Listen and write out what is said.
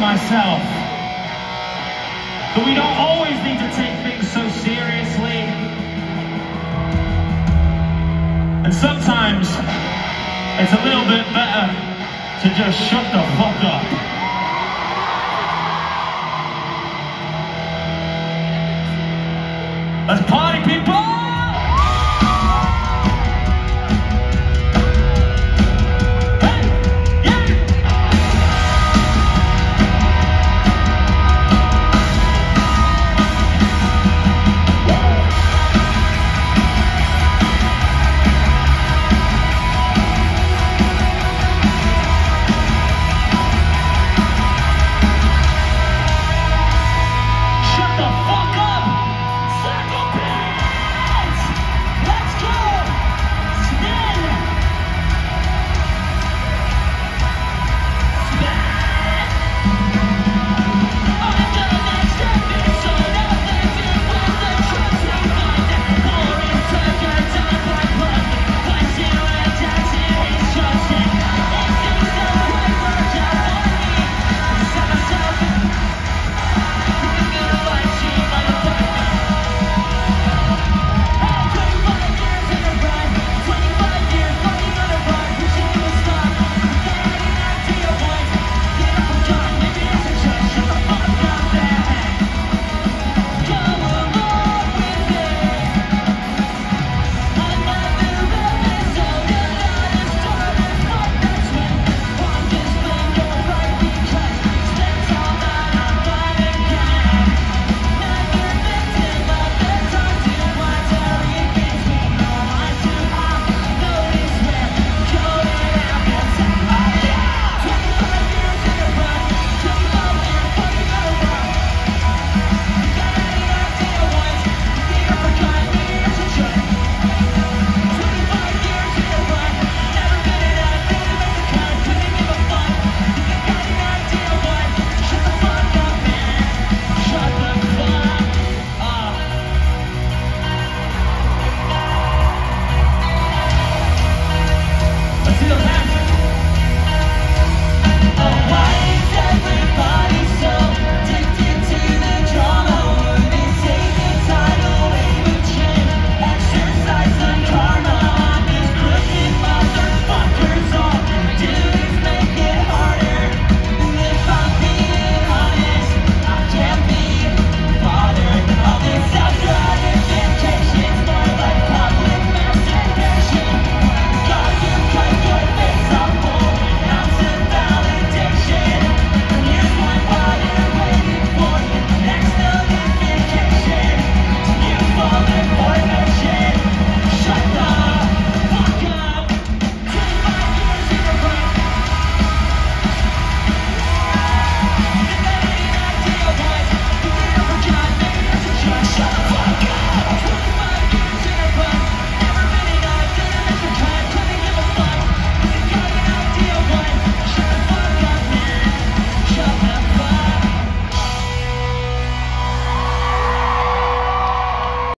myself that we don't always need to take things so seriously. And sometimes it's a little bit better to just shut the fuck up. Let's party people